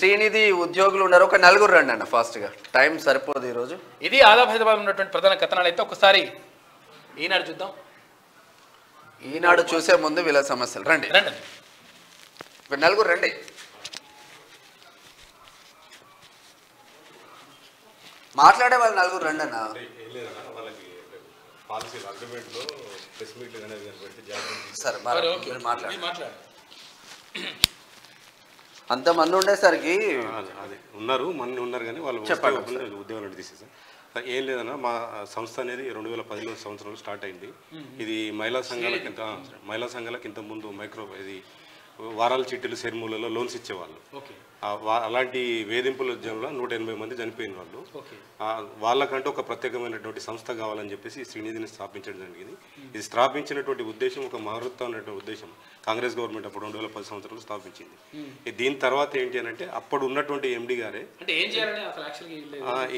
శ్రీనిధి ఉద్యోగులు ఉన్నారు. ఒక నలుగురు రండి అన్న ఫాస్ట్గా టైం సరిపోదు ఈరోజు. ఇది ఆదాబ్ హైదరాబాద్ ఉన్నటువంటి ప్రధాన కథనాలు అయితే ఒకసారి ఈనాడు చూద్దాం. ఈనాడు చూసే ముందు వీళ్ళ సమస్యలు. రండి. రండి. ఒక నలుగురు రండి. మాట్లాడే వాళ్ళు నలుగురు రండి అన్న. సరే సరే, మాట్లాడండి అంతమంది ఉండేసరికి అదే, ఉన్నారు మన ఉన్నారు కానీ వాళ్ళు చెప్పండి ఉద్యోగం ఉద్యోగాలు తీసేసారు ఏం లేదన్నా మా సంస్థ అనేది రెండు వేల పదిలో సంవత్సరంలో స్టార్ట్ అయింది. ఇది మహిళా సంఘాలకి ఇంత మహిళా సంఘాలకి ఇంత ముందు మైక్రో ఇది వారాల చిట్టీలు సెర్మూలలో లోన్స్ ఇచ్చేవాళ్ళు. అలాంటి వేధింపుల ఉద్యమంలో నూట ఎనభై మంది చనిపోయిన వాళ్ళు. వాళ్ళకంటూ ఒక ప్రత్యేకమైనటువంటి సంస్థ కావాలని చెప్పేసి శ్రీనిధిని స్థాపించడం జరిగింది. ఇది స్థాపించినటువంటి ఉద్దేశం ఒక మహత్తరమైనటువంటి ఉద్దేశం. కాంగ్రెస్ గవర్నమెంట్ అప్పుడు రెండు వేల పది సంవత్సరంలో స్థాపించింది. దీని తర్వాత ఏంటి అని అంటే అప్పుడు ఉన్నటువంటి ఎండి గారే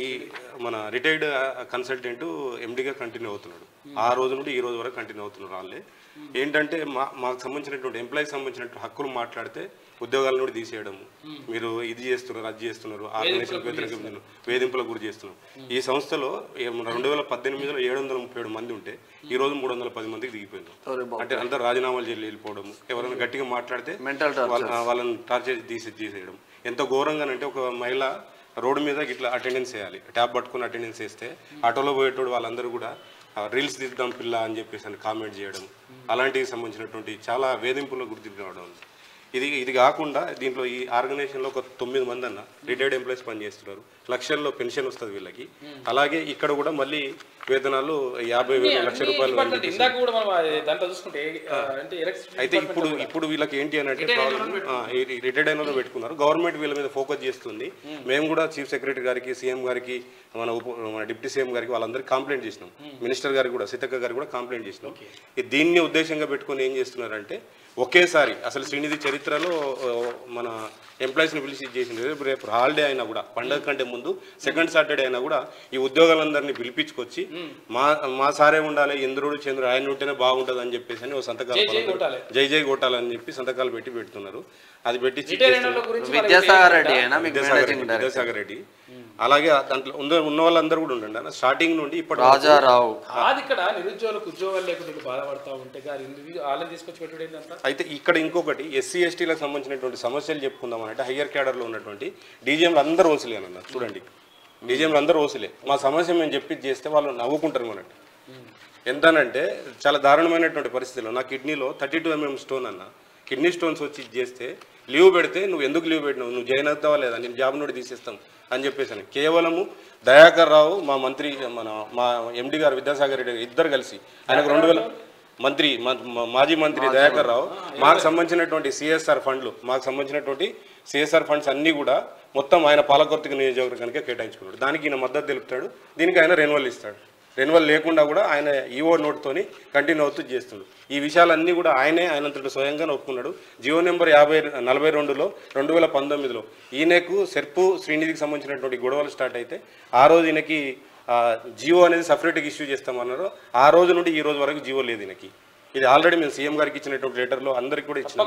ఈ మన రిటైర్డ్ కన్సల్టెంట్ ఎండిగా కంటిన్యూ అవుతున్నాడు. ఆ రోజు నుండి ఈ రోజు వరకు కంటిన్యూ అవుతున్నారు వాళ్ళే ఏంటంటే మా మాకు సంబంధించినటువంటి ఎంప్లాయీకి సంబంధించినటువంటి హక్కులు మాట్లాడితే ఉద్యోగాల నుండి తీసేయడము. మీరు ఇది చేస్తున్నారు అది చేస్తున్నారు ఆర్గనైజేషన్ వ్యతిరేకం వేధింపులకు గురి చేస్తున్నారు. ఈ సంస్థలో రెండు వేల పద్దెనిమిదిలో ఏడు వందల ముప్పై ఏడు మంది ఉంటే ఈ రోజు మూడు వందల పది మందికి బాబు. అంటే అందరు రాజీనామాలు చేసి వెళ్ళిపోవడం ఎవరైనా గట్టిగా మాట్లాడితే వాళ్ళని టార్చర్ తీసి తీసేయడం. ఎంత ఘోరంగానంటే ఒక మహిళ రోడ్డు మీద ఇట్లా అటెండెన్స్ చేయాలి. ట్యాబ్ పట్టుకుని అటెండెన్స్ చేస్తే ఆటోలో పోయేటోడు వాళ్ళందరూ కూడా రీల్స్ తీద్దాం పిల్ల అని చెప్పేసి అని కామెంట్ చేయడం. అలాంటివి సంబంధించినటువంటి చాలా వేధింపులకు గుర్తింపు రావడం. ఇది ఇది కాకుండా దీంట్లో ఈ ఆర్గనైజేషన్లో ఒక తొమ్మిది మంది అన్న రిటైర్డ్ ఎంప్లాయీస్ పనిచేస్తున్నారు. లక్షల్లో పెన్షన్ వస్తుంది వీళ్ళకి. అలాగే ఇక్కడ కూడా మళ్ళీ వేతనాలు యాభై వేలు లక్ష రూపాయలు అయితే ఇప్పుడు ఇప్పుడు వీళ్ళకి ఏంటి అని అంటే రిటైర్డ్ అయిన వాళ్ళు పెట్టుకున్నారు. గవర్నమెంట్ వీళ్ళ మీద ఫోకస్ చేస్తుంది. మేము. కూడా చీఫ్ సెక్రటరీ గారికి సీఎం గారికి మన ఉప మన డిప్యూటీ సీఎం గారికి వాళ్ళందరికీ కంప్లైంట్ చేసినాం. మినిస్టర్ గారికి కూడా సీతక్క గారికి కూడా కంప్లైంట్ చేసినాం. దీన్ని ఉద్దేశంగా పెట్టుకొని ఏం చేస్తున్నారంటే ఒకేసారి అసలు శ్రీనిధి చరిత్రలో మన ఎంప్లాయీస్ని పిలిచి చేసింది. రేపు హాలిడే అయినా కూడా పండగ కంటే ముందు సెకండ్ సాటర్డే అయినా కూడా ఈ ఉద్యోగాలందరినీ పిలిపించుకొచ్చి మా మా సారే ఉండాలి ఇంద్రుడు చంద్రుడు ఆయన ఉంటేనే బాగుంటుంది అని చెప్పేసి అని ఓ సంతకాలు జై జై కొట్టాలని చెప్పి సంతకాలు పెట్టి పెడుతున్నారు. అది పెట్టి విద్యాసాగర్ విద్యాసాగర్ మేనేజింగ్ రెడ్డి డైరెక్టర్. విద్యాసాగర్ రెడ్డి. అలాగే దాంట్లో ఉన్న ఉన్న వాళ్ళందరూ కూడా ఉండండి అన్న. స్టార్టింగ్ నుండి ఇప్పటి వరకు రాజారావు. కాదు ఇక్కడ నిరుద్యోగులకు ఉద్యోగాలు లేకుండా బాధపడతా ఉంటే గారు వాళ్ళని తీసుకొచ్చి పెట్టుడు ఏంటంతా అయితే ఇక్కడ ఇంకొకటి ఎస్సీ ఎస్టీలకు సంబంధించినటువంటి సమస్యలు చెప్పుకుందాం అంటే హయ్యర్ క్యాడర్లో ఉన్నటువంటి డీజీఎంలు అందరూ ఓసులే అన్న చూడండి. డీజీఎంలు అందరూ ఓసిలే. మా సమస్య మేము చెప్పి చేస్తే వాళ్ళు నవ్వుకుంటారు అన్నట్టు ఎంతనంటే చాలా దారుణమైనటువంటి పరిస్థితిలో. నా కిడ్నీలో థర్టీ టూ ఎంఎం స్టోన్ అన్న. కిడ్నీ స్టోన్స్ వచ్చి చేస్తే లీవ్ పెడితే నువ్వు ఎందుకు లీవ్ పెట్టినావు? నువ్వు జాయిన్ అవుతావా లేదా? నేను జాబ్ నుండి తీసేస్తాం అని చెప్పేసాను కేవలము దయాకర్ రావు మా మంత్రి మన మా ఎండి గారు విద్యాసాగర్ రెడ్డి ఇద్దరు కలిసి ఆయనకు రెండు వేల మంత్రి మాజీ మంత్రి దయాకర్ రావు. మాకు సంబంధించినటువంటి సిఎస్ఆర్ ఫండ్లు మాకు సంబంధించినటువంటి సిఎస్ఆర్ ఫండ్స్ అన్నీ కూడా మొత్తం ఆయన పాలకొర్తికి నియోజకవర్గానికే కేటాయించుకున్నాడు. దానికి ఈయన మద్దతు తెలుపుతాడు. దీనికి ఆయన రెన్యువల్ ఇస్తాడు. రెన్యువల్ లేకుండా కూడా ఆయన ఈఓ నోట్తోని కంటిన్యూ అవుతూ చేస్తున్నాడు. ఈ విషయాలన్నీ కూడా ఆయనే ఆయనంతటి స్వయంగా ఒప్పుకున్నాడు. జియో నెంబర్ యాభై నలభై రెండులో రెండు వేల పంతొమ్మిదిలో ఈయనకు సెర్పు శ్రీనిధికి సంబంధించినటువంటి గొడవలు స్టార్ట్ అయితే ఆ రోజు ఈయనకి జియో అనేది సపరేట్గా ఇష్యూ చేస్తామన్నారు. ఆ రోజు నుండి ఈ రోజు వరకు జియో లేదు ఈయనకి. ఇది ఆల్రెడీ మేము సీఎం గారికి ఇచ్చినటువంటి లెటర్లో అందరికి కూడా తీసుకోవాలి.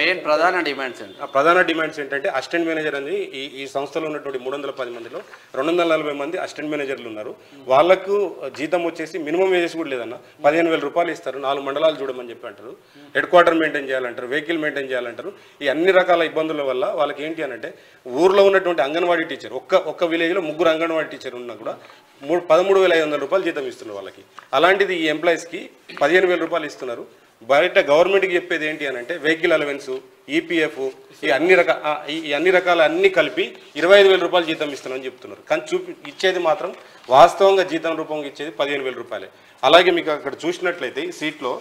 మెయిన్ ప్రధాన డిమాండ్స్ ప్రధాన డిమాండ్స్ ఏంటంటే అసిస్టెంట్ మేనేజర్ అనేది ఈ ఈ సంస్థలో ఉన్నటువంటి మూడు వందల పది మందిలో రెండు వందల నలభై మంది అసిస్టెంట్ మేనేజర్లు ఉన్నారు. వాళ్ళకు జీతం వచ్చేసి మినిమం వేజెస్ కూడా లేదన్న. పదిహేను వేల రూపాయలు ఇస్తారు. నాలుగు మండలాలు చూడమని చెప్పి అంటారు. హెడ్ క్వార్టర్ మెయింటైన్ చేయాలంటారు. వెహికల్ మెయింటైన్ చేయాలంటారు. ఈ అన్ని రకాల ఇబ్బందుల వల్ల వాళ్ళకి ఏంటి అని అంటే ఊర్లో ఉన్నటువంటి అంగన్వాడీ టీచర్ ఒక్క ఒక్క విలేజ్లో ముగ్గురు అంగన్వాడీ టీచర్ ఉన్నా కూడా మూడు పదమూడు వేల ఐదు వందల రూపాయలు జీతం ఇస్తున్నారు వాళ్ళకి. అలాంటిది ఈ ఎంప్లాయీస్కి పదిహేను వేల రూపాయలు ఇస్తున్నారు. బయట గవర్నమెంట్కి చెప్పేది ఏంటి అని అంటే వెహికల్ అలవెన్స్ ఈపీఎఫ్ ఈ అన్ని రకాల ఈ ఈ అన్ని రకాల అన్ని కలిపి ఇరవై ఐదు వేల రూపాయలు జీతం ఇస్తున్నామని చెప్తున్నారు. కానీ చూపి ఇచ్చేది మాత్రం వాస్తవంగా జీతం రూపంగా ఇచ్చేది పదిహేను వేల రూపాయలే. అలాగే మీకు అక్కడ చూసినట్లయితే ఈ సీట్లో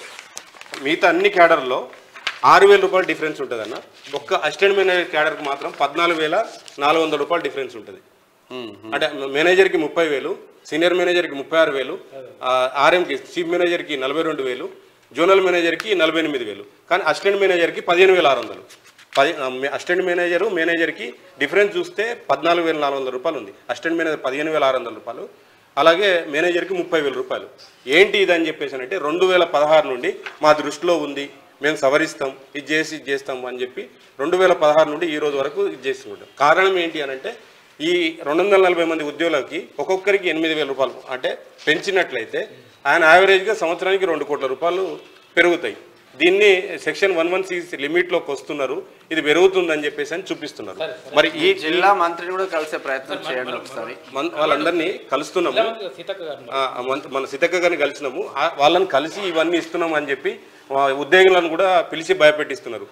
మిగతా అన్ని క్యాడర్లో ఆరు వేల రూపాయలు డిఫరెన్స్ ఉంటుందన్న. ఒక్క అసిస్టెంట్ మేనేజర్ క్యాడర్కి మాత్రం పద్నాలుగు వేల నాలుగు వందల రూపాయలు డిఫరెన్స్ ఉంటుంది. అంటే మేనేజర్కి ముప్పై వేలు సీనియర్ మేనేజర్కి ముప్పై ఆరు వేలు ఆర్ఎంకి చీఫ్ మేనేజర్కి నలభై రెండు వేలు జోనల్ మేనేజర్కి నలభై ఎనిమిది వేలు. కానీ అసిస్టెంట్ మేనేజర్కి పదిహేను వేల ఆరు వందలు. పది అసిస్టెంట్ మేనేజరు మేనేజర్కి డిఫరెన్స్ చూస్తే పద్నాలుగు వేల నాలుగు వందల రూపాయలు ఉంది. అసిస్టెంట్ మేనేజర్ పదిహేను వేల ఆరు వందల రూపాయలు. అలాగే మేనేజర్కి ముప్పై వేల రూపాయలు. ఏంటి ఇది అని చెప్పేసి అంటే రెండు వేల పదహారు నుండి మా దృష్టిలో ఉంది మేము సవరిస్తాం ఇది చేసి ఇది చేస్తాం అని చెప్పి రెండు వేల పదహారు నుండి ఈ రోజు వరకు ఇది చేస్తున్నాం కారణం ఏంటి అని అంటే ఈ రెండు వందల నలభై మంది ఉద్యోగులకి ఒక్కొక్కరికి ఎనిమిది వేల రూపాయలు అంటే పెంచినట్లయితే ఆయన యావరేజ్గా సంవత్సరానికి రెండు కోట్ల రూపాయలు పెరుగుతాయి. దీన్ని సెక్షన్ వన్ వన్ సిక్స్ లిమిట్లోకి వస్తున్నారు. ఇది పెరుగుతుందని చెప్పేసి అని చూపిస్తున్నారు. మరి ఈ జిల్లా మంత్రిని కూడా కలిసే ప్రయత్నం చేయండి ఒకసారి. వాళ్ళందరినీ కలుస్తున్నాము. మన- సీతక్క గారిని కలిసినాము. వాళ్ళని కలిసి ఇవన్నీ ఇస్తున్నాం అని చెప్పి ఉద్యోగులను కూడా పిలిచి భయపెట్టిస్తున్నారు.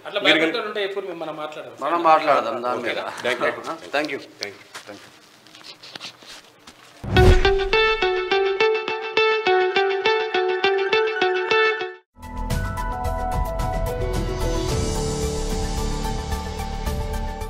మనం మాట్లాడదాం. Thank you thank you thank you thank you